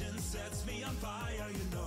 engine sets me on fire, you know.